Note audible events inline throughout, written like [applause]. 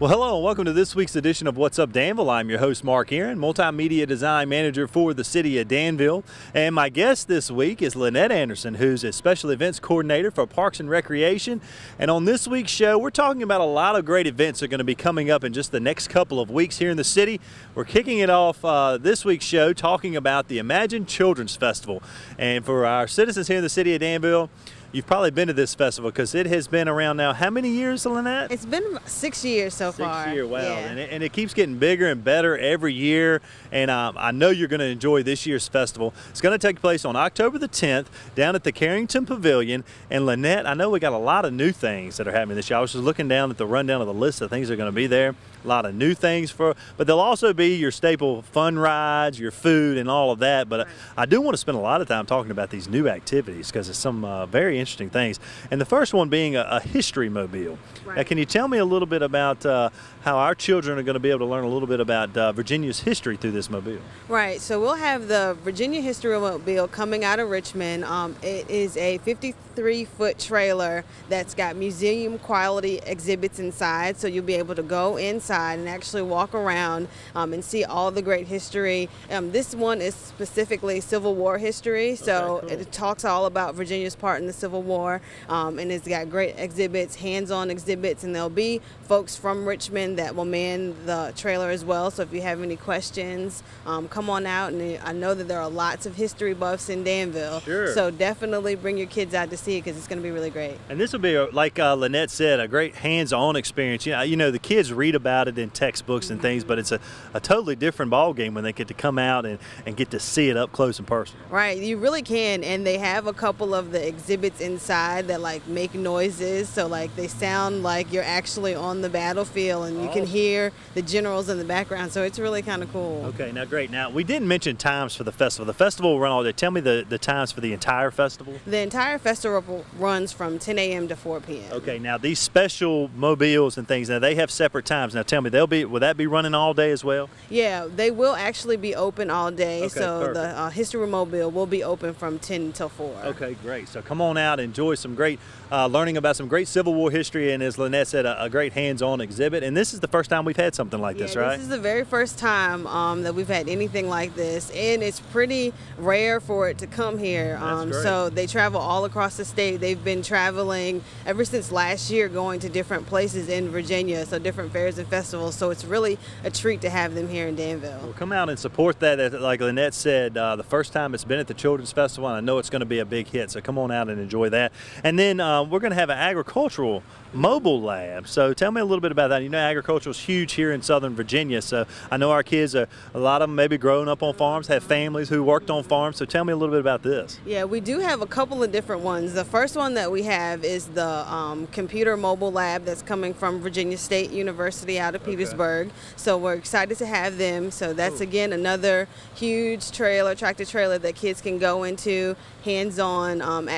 Well, hello and welcome to this week's edition of What's Up Danville. I'm your host, Mark Aaron, Multimedia Design Manager for the City of Danville. And my guest this week is Lynette Anderson, who's a Special Events Coordinator for Parks and Recreation. And on this week's show, we're talking about a lot of great events that are going to be coming up in just the next couple of weeks here in the city. We're kicking it off uh, this week's show talking about the Imagine Children's Festival. And for our citizens here in the City of Danville, You've probably been to this festival because it has been around now. How many years, Lynette? It's been six years so six far. Six years, wow. Yeah. And, it, and it keeps getting bigger and better every year. And um, I know you're going to enjoy this year's festival. It's going to take place on October the 10th down at the Carrington Pavilion. And Lynette, I know we got a lot of new things that are happening this year. I was just looking down at the rundown of the list of things that are going to be there. A lot of new things for, but there'll also be your staple fun rides, your food, and all of that. But right. I, I do want to spend a lot of time talking about these new activities because it's some uh, very interesting things. And the first one being a, a history mobile. Right. can you tell me a little bit about uh, how our children are going to be able to learn a little bit about uh, Virginia's history through this mobile? Right. So we'll have the Virginia History Mobile coming out of Richmond. Um, it is a 53 foot trailer that's got museum quality exhibits inside. So you'll be able to go inside and actually walk around um, and see all the great history. Um, this one is specifically Civil War history. So okay, cool. it talks all about Virginia's part in the Civil War. Um, and it's got great exhibits, hands on exhibits, and there'll be folks from Richmond that will man the trailer as well. So if you have any questions, um, come on out. And I know that there are lots of history buffs in Danville. Sure. So definitely bring your kids out to see it because it's going to be really great. And this will be, like uh, Lynette said, a great hands-on experience. You know, you know, the kids read about it in textbooks and things, but it's a, a totally different ball game when they get to come out and, and get to see it up close and personal. Right, you really can. And they have a couple of the exhibits inside that like make noises. So like they sound like you're actually on the battlefield and you can hear the generals in the background. So it's really kind of cool. Okay, now great. Now we didn't mention times for the festival. The festival will run all day. Tell me the, the times for the entire festival. The entire festival runs from 10 a.m. to 4 p.m. Okay, now these special mobiles and things, now they have separate times. Now tell me, they'll be will that be running all day as well? Yeah, they will actually be open all day. Okay, so perfect. the uh, History Mobile will be open from 10 until 4. Okay, great. So come on out, enjoy some great uh, learning about some great Civil War history, and as Lynette said, a, a, great hands-on exhibit. And this is the first time we've had something like yeah, this, right? This is the very first time um, that we've had anything like this, and it's pretty rare for it to come here. Um, so they travel all across the state. They've been traveling ever since last year, going to different places in Virginia, so different fairs and festivals. So it's really a treat to have them here in Danville. Well, come out and support that. Like Lynette said, uh, the first time it's been at the Children's Festival, and I know it's going to be a big hit. So come on out and enjoy that. And then uh, we're going to have an agricultural mobile lab. So tell me a little bit about that. You know, agriculture is huge here in Southern Virginia. So I know our kids are a lot of them maybe growing up on farms, have families who worked on farms. So tell me a little bit about this. Yeah, we do have a couple of different ones. The first one that we have is the um, computer mobile lab that's coming from Virginia State University out of Okay. Petersburg. So we're excited to have them. So that's Cool. again another huge trailer, tractor trailer that kids can go into, hands-on um,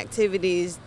activities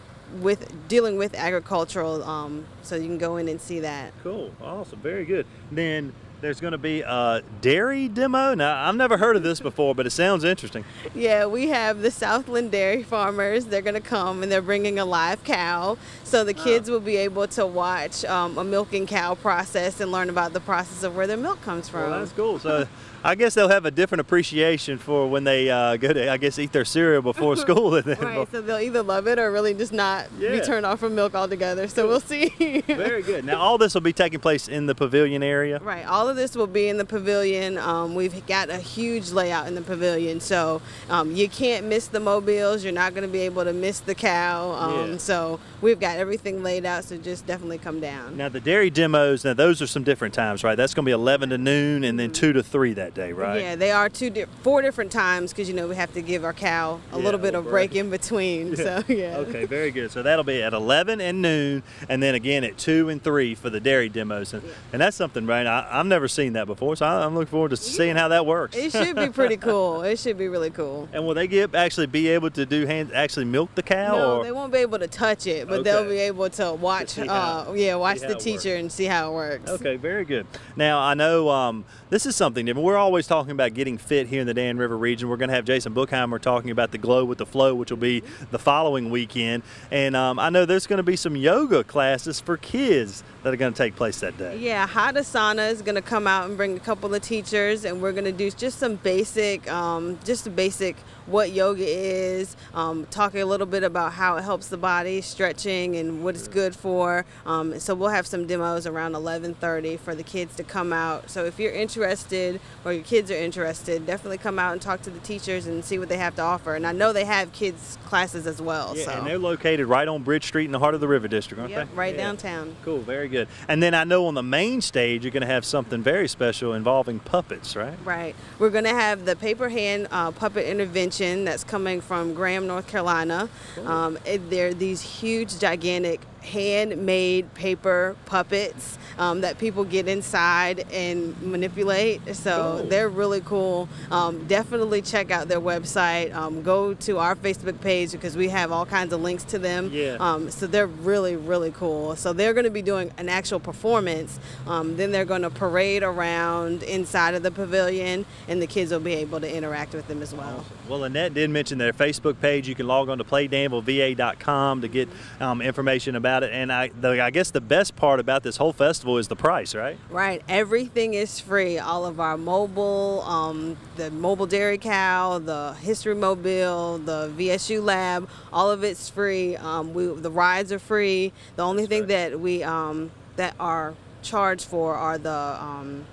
with dealing with agricultural. Um, so you can go in and see that. Cool, awesome, very good. Then there's going to be a dairy demo. Now I've never heard of this before, but it sounds interesting. Yeah, we have the Southland Dairy Farmers. They're going to come and they're bringing a live cow. So the kids will be able to watch um, a milking cow process and learn about the process of where their milk comes from. Well, that's cool. So I guess they'll have a different appreciation for when they uh, go to, I guess, eat their cereal before [laughs] school. Right, so they'll either love it or really just not Yeah. be turned off from milk altogether. So we'll see. Very good. Now all this will be taking place in the pavilion area. Right, all of this will be in the pavilion. Um, we've got a huge layout in the pavilion, so um, you can't miss the mobiles. You're not going to be able to miss the cow. Um, Yeah. So we've got everything laid out, so just definitely come down. Now the dairy demos, now those are some different times, right? That's going to be 11 to noon and then 2 to 3 that day, right? Yeah, they are two, di- four different times because you know we have to give our cow a Yeah, little bit of break in between. So yeah. Okay, very good. So that'll be at 11 and noon, and then again at 2 and 3 for the dairy demos. And, and that's something, right? I, I've never seen that before, so I, I'm looking forward to seeing how that works. It should be pretty [laughs] cool. It should be really cool. and will they get actually be able to do hands actually milk the cow? No, or? they won't be able to touch it, but they'll be able to watch. how- uh, yeah, watch the how teacher and see how it works. Okay, very good. Now I know um, this is something different. We're always talking about getting fit here in the Dan River region. We're going to have Jason Bookheimer talking about the Glow with the Flow, which will be the following weekend. And um, I know there's going to be some yoga classes for kids that are going to take place that day. Yeah, Hadasana is going to come out and bring a couple of teachers, and we're going to do just some basic, um, just a basic what yoga is, um, talking a little bit about how it helps the body, stretching, and what it's good for. Um, so we'll have some demos around 11:30 for the kids to come out. So if you're interested or your kids are interested, definitely come out and talk to the teachers and see what they have to offer. And I know they have kids classes as well. Yeah, so. and they're located right on Bridge Street in the heart of the River District, aren't Yep, they? right Yeah. downtown. Cool, very good. And then I know on the main stage you're going to have something very special involving puppets, right? Right. We're going to have the paper hand uh, puppet intervention that's coming from Graham, North Carolina. Um, it, they're these huge, gigantic handmade paper puppets um, that people get inside and manipulate. So Cool. they're really cool. Um, definitely check out their website. Um, go to our Facebook page because we have all kinds of links to them. Yeah. Um, so they're really, really cool. So they're going to be doing an actual performance. Um, then they're going to parade around inside of the pavilion, and the kids will be able to interact with them as well. Well, Lynette did mention their Facebook page. You can log on to playdanvilleva.com to get um, information about it. And I, the, I guess the best part about this whole festival is the price, right? Right. Everything is free. All of our mobile, um, the mobile dairy cow, the history mobile, the VSU lab, all of it's free. Um, we, the rides are free. The only thing right. that we um, that are charged for are the um,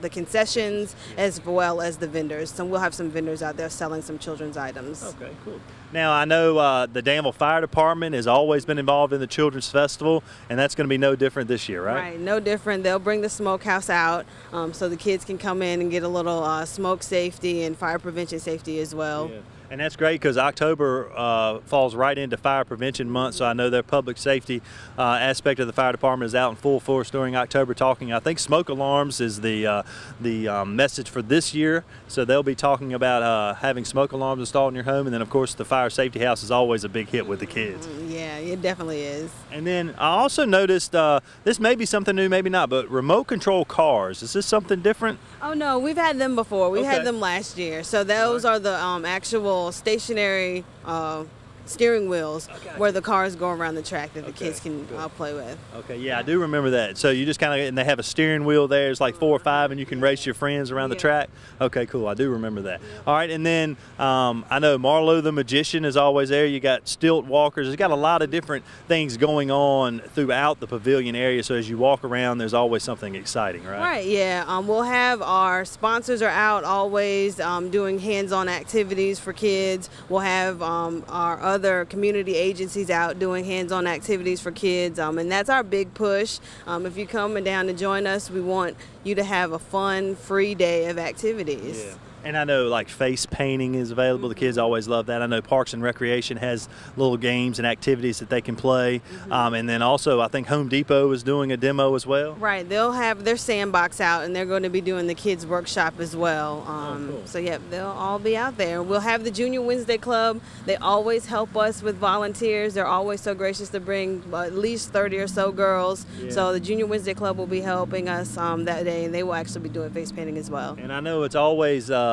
the concessions as well as the vendors. So we'll have some vendors out there selling some children's items. Okay, cool. Now, I know uh, the Danville Fire Department has always been involved in the Children's Festival, and that's going to be no different this year, right? Right, no different. They'll bring the smokehouse out um, so the kids can come in and get a little uh, smoke safety and fire prevention safety as well. Yeah. And that's great because October uh, falls right into fire prevention month, so I know their public safety uh, aspect of the fire department is out in full force during October talking. I think smoke alarms is the uh, the um, message for this year, so they'll be talking about uh, having smoke alarms installed in your home, and then of course the fire safety house is always a big hit with the kids. Yeah, it definitely is. And then I also noticed uh, this may be something new, maybe not, but remote control cars. Is this something different? Oh no, we've had them before. We Okay. had them last year. So those are the um, actual stationary uh, steering wheels Okay. where the cars go around the track that the Okay, kids can uh, play with. Okay, yeah, I do remember that. So you just kind of and they have a steering wheel there. It's like four or five, and you can race your friends around the track. Okay, cool. I do remember that. All right, and then um, I know Marlo the magician is always there. You got stilt walkers. There's got a lot of different things going on throughout the pavilion area. So as you walk around, there's always something exciting, right? Right, yeah. Um, we'll have our sponsors are out always um, doing hands-on activities for kids. We'll have um, our other community agencies out doing hands-on activities for kids, um, and that's our big push. Um, if you're coming down to join us, we want you to have a fun, free day of activities. Yeah. And I know like face painting is available. The kids always love that. I know Parks and Recreation has little games and activities that they can play. Um, and then also I think Home Depot is doing a demo as well. Right, they'll have their sandbox out, and they're going to be doing the kids workshop as well. Um, cool. So yep, they'll all be out there. We'll have the Junior Wednesday Club. They always help us with volunteers. They're always so gracious to bring at least 30 or so girls. Yeah. So the Junior Wednesday Club will be helping us um, that day, and they will actually be doing face painting as well. And I know it's always uh,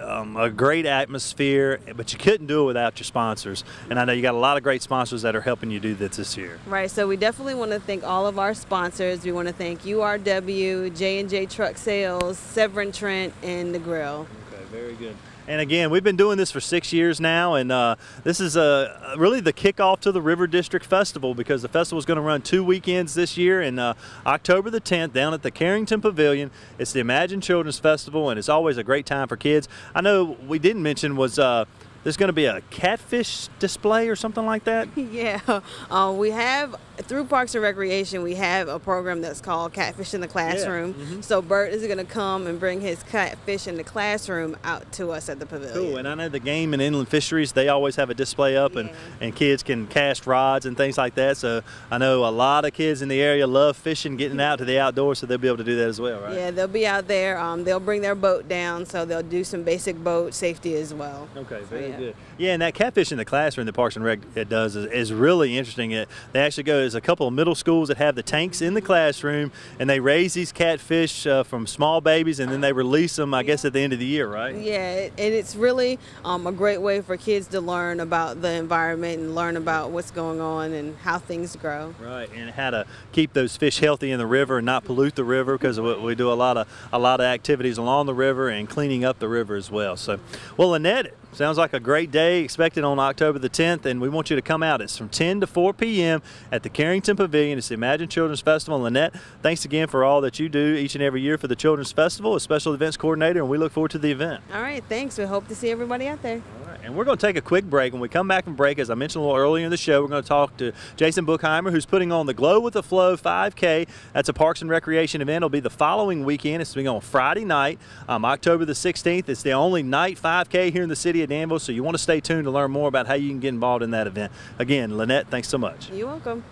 um, a great atmosphere, but you couldn't do it without your sponsors. And I know you got a lot of great sponsors that are helping you do this this year. Right, so we definitely want to thank all of our sponsors. We want to thank URW, J&J Truck Sales, Severn Trent, and The Grill. Okay, very good. And again, we've been doing this for six years now, and uh, this is uh, really the kickoff to the River District Festival because the festival is going to run two weekends this year. In uh, October the 10th, down at the Carrington Pavilion, it's the Imagine Children's Festival, and it's always a great time for kids. I know we didn't mention was uh, there's going to be a catfish display or something like that. [laughs] Yeah, uh, we have through Parks and Recreation. We have a program that's called Catfish in the Classroom. mhm. So Bert is going to come and bring his catfish in the classroom out to us at the pavilion. Cool, and I know the game and inland fisheries, they always have a display up and, Yeah. and kids can cast rods and things like that. So I know a lot of kids in the area love fishing, getting out to the outdoors, so they'll be able to do that as well, right? Yeah, they'll be out there. Um, they'll bring their boat down, so they'll do some basic boat safety as well. Okay, So, very yeah. Yeah. Yeah, and that catfish in the classroom that Parks and Rec it does is, is really interesting. It, they actually go, there's a couple of middle schools that have the tanks in the classroom, and they raise these catfish uh, from small babies, and then they release them, I guess, at the end of the year, right? Yeah, and it's really um, a great way for kids to learn about the environment and learn about what's going on and how things grow. Right, and how to keep those fish healthy in the river and not pollute the river because we, we do a lot of a lot of activities along the river and cleaning up the river as well. So, well, Lynette, sounds like a great day expected on October the 10th, and we want you to come out. It's from 10 to 4 p.m. at the Carrington Pavilion. It's the Imagine Children's Festival. Lynette, thanks again for all that you do each and every year for the Children's Festival, a special events coordinator, and we look forward to the event. All right, thanks. We hope to see everybody out there. All right, and we're going to take a quick break. When we come back from break, as I mentioned a little earlier in the show, we're going to talk to Jason Bookheimer, who's putting on the Glow with the Flow 5K. That's a Parks and Recreation event. It'll be the following weekend. It's going on Friday night, um, October the 16th. It's the only night 5K here in the city of Danville, so you want to stay tuned to learn more about how you can get involved in that event. Again, Lynette, thanks so much. You're welcome.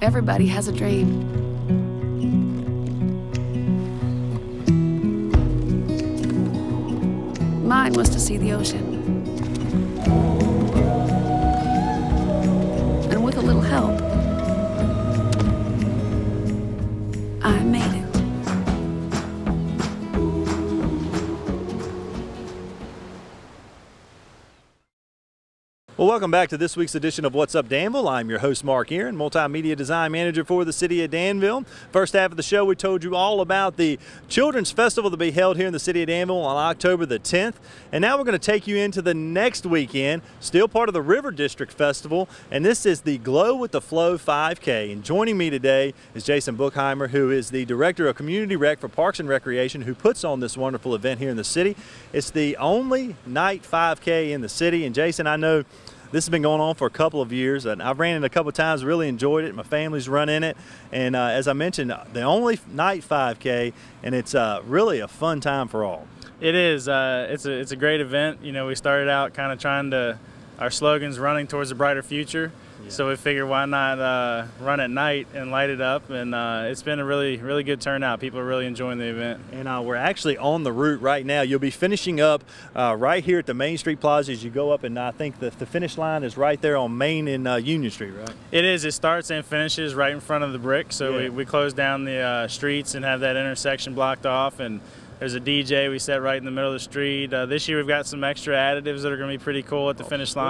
Everybody has a dream. Mine was to see the ocean. Welcome back to this week's edition of What's Up Danville. I'm your host, Mark Aaron, Multimedia Design Manager for the City of Danville. First half of the show, we told you all about the Children's Festival to be held here in the City of Danville on October the 10th. And now we're going to take you into the next weekend, still part of the River District Festival. And this is the Glow with the Flow 5K. And joining me today is Jason Bookheimer, who is the Director of Community Rec for Parks and Recreation, who puts on this wonderful event here in the city. It's the only night 5K in the city. And Jason, I know this has been going on for a couple of years, and I've ran it a couple times. Really enjoyed it. My family's run in it, and uh, as I mentioned, the only night 5K, and it's uh, really a fun time for all. It is. Uh, it's a it's a great event. You know, we started out kind of trying to our slogans running towards a brighter future. So we figured why not uh, run at night and light it up, and uh, it's been a really really good turnout. People are really enjoying the event. And uh, we're actually on the route right now. You'll be finishing up uh, right here at the Main Street Plaza as you go up, and I think the, the finish line is right there on Main and uh, Union Street, right? It is. It starts and finishes right in front of the brick. So Yeah. we, we close down the uh, streets and have that intersection blocked off. And there's a DJ we set right in the middle of the street. Uh, this year we've got some extra additives that are going to be pretty cool at the finish sweet.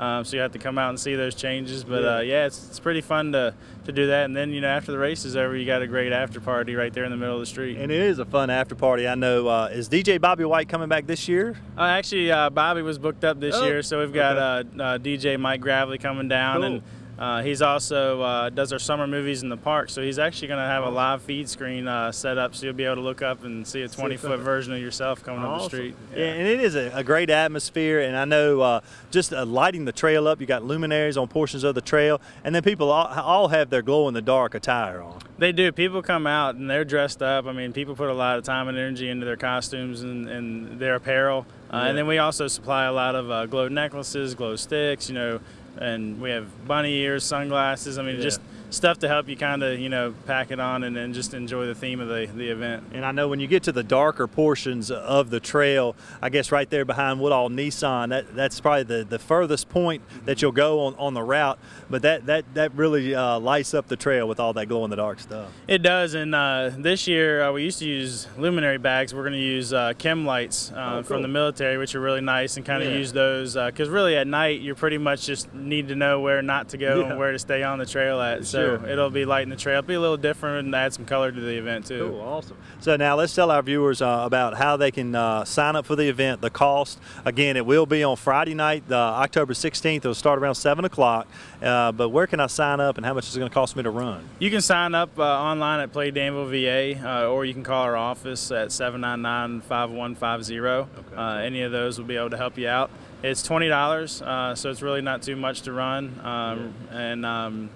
Um, so you have to come out and see those changes. But Yeah. uh, yeah, it's, it's pretty fun to, to do that. And then, you know, after the race is over, you got a great after party right there in the middle of the street. And it is a fun after party. I know. Uh, is DJ Bobby White coming back this year? Uh, actually, uh, Bobby was booked up this Oh, year, so we've got okay. uh, uh, DJ Mike Gravely coming down, Cool. and uh, he's also uh, does our summer movies in the park. So he's actually going to have a live feed screen uh, set up, so you'll be able to look up and see a 20 foot version of yourself coming up the street. Yeah. and it is a, a great atmosphere. And I know uh, just uh, lighting the trail up, you got luminaries on portions of the trail, and then people all, all have their glow in the dark attire on. They do. People come out and they're dressed up. I mean, people put a lot of time and energy into their costumes and, and their apparel. Uh, Yeah. And then we also supply a lot of uh, glow necklaces, glow sticks, you know, and we have bunny ears, sunglasses. I mean, Yeah. just stuff to help you kind of, you know, pack it on and, and just enjoy the theme of the, the event. And I know when you get to the darker portions of the trail, I guess right there behind Woodall Nissan, that, that's probably the, the furthest point that you'll go on, on the route. But that, that, that really uh, lights up the trail with all that glow in the dark stuff. It does, and uh, this year uh, we used to use luminary bags. We're going to use uh, chem lights uh, Oh, cool. from the military, which are really nice, and kind of Yeah. use those because really at night you're pretty much just need to know where not to go Yeah. and where to stay on the trail at. So Sure. it'll be lighting the trail, It'll be a little different, and add some color to the event too. Cool, awesome. So now let's tell our viewers uh, about how they can uh, sign up for the event, the cost. Again, it will be on Friday night, uh, October 16th. It'll start around 7 o'clock. Uh, but where can I sign up and how much is it going to cost me to run? You can sign up uh, online at Play Danville VA, uh, or you can call our office at 799-5150. Uh, any of those will be able to help you out. It's twenty dollars, uh, so it's really not too much to run, um, and um,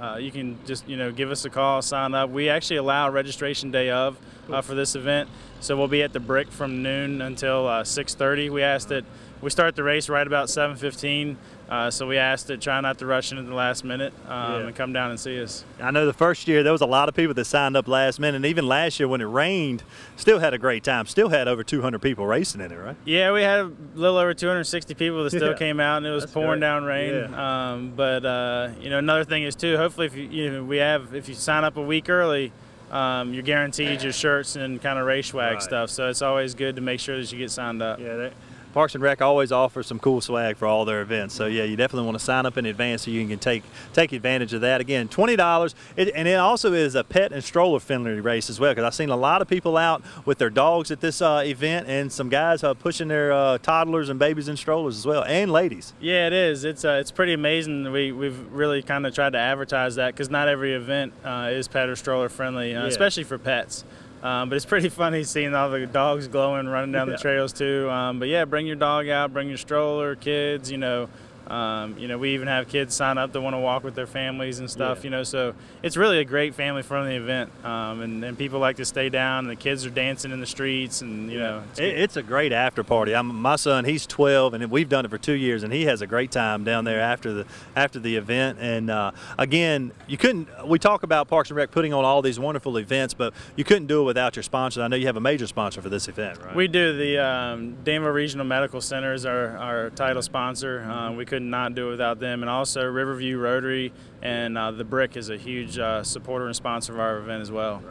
uh, you can just you know give us a call, sign up. We actually allow registration day of uh, for this event, so we'll be at the Brick from noon until uh, 6:30. We ask that we start the race right about 7:15. Uh, so we asked to try not to rush in at the last minute um, Yeah. and come down and see us. I know the first year there was a lot of people that signed up last minute, and even last year when it rained, still had a great time. Still had over 200 people racing in it, right? Yeah, we had a little over 260 people that still Yeah. came out, and it was That's pouring great. down rain. Um, but uh, you know, another thing is too. Hopefully, if you, you know, we have if you sign up a week early, um, you're guaranteed your shirts and kind of race swag Right. stuff. So it's always good to make sure that you get signed up. Yeah, Parks and Rec always offers some cool swag for all their events. So yeah, you definitely want to sign up in advance so you can take take advantage of that. Again, twenty dollars, and it also is a pet and stroller friendly race as well. Because I've seen a lot of people out with their dogs at this uh, event, and some guys uh, pushing their uh, toddlers and babies in strollers as well, and ladies. Yeah, it is. It's uh, it's pretty amazing. We we've really kind of tried to advertise that because not every event uh, is pet or stroller friendly, uh, Yeah. especially for pets. Um, but it's pretty funny seeing all the dogs glowing, running down Yeah. the trails too. Um, but yeah, bring your dog out, bring your stroller, kids. You know, um, you know, we even have kids sign up that want to walk with their families and stuff. Yeah. You know, so it's really a great family friendly event, um, and, and people like to stay down. And the kids are dancing in the streets, and you know, it's It, it's a great after party. I'm, my son, he's 12, and we've done it for two years, and he has a great time down there after the after the event. And uh, again, you couldn't. We talk about Parks and Rec putting on all these wonderful events, but you couldn't do it without your sponsors. I know you have a major sponsor for this event, right? We do. The um, Danville Regional Medical Center is our, our title sponsor. Uh, we could not do it without them. And also Riverview Rotary and uh, The Brick is a huge uh, supporter and sponsor of our event as well.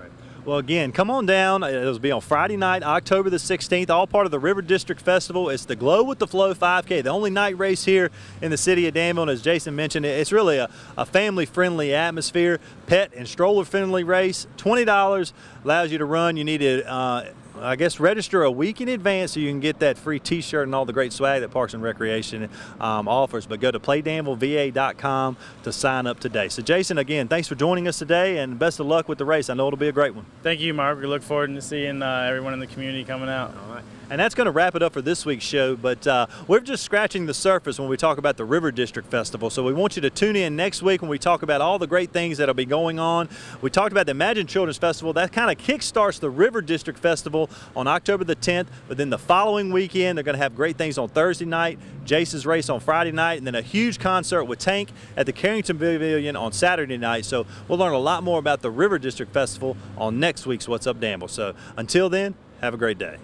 Well, again, come on down. It'll be on Friday night, October the 16th, all part of the River District Festival. It's the Glow with the Flow 5K, the only night race here in the city of Danville. And as Jason mentioned, it's really a, a family friendly atmosphere, pet and stroller friendly race. $20 allows you to run. You need to. Uh, I guess register a week in advance so you can get that free T-shirt and all the great swag that Parks and Recreation um, offers. But go to playdanvilleva.com to sign up today. So, Jason, again, thanks for joining us today, and best of luck with the race. I know it'll be a great one. Thank you, Mark. We look forward to seeing uh, everyone in the community coming out. All right. And that's going to wrap it up for this week's show. But uh, we're just scratching the surface when we talk about the River District Festival. So we want you to tune in next week when we talk about all the great things that'll be going on. We talked about the Imagine Children's Festival. That kind of kickstarts the River District Festival on October the 10th. But then the following weekend, they're going to have great things on Thursday night, Jason's race on Friday night, and then a huge concert with Tank at the Carrington Pavilion on Saturday night. So we'll learn a lot more about the River District Festival on next week's What's Up Danville. So until then, have a great day.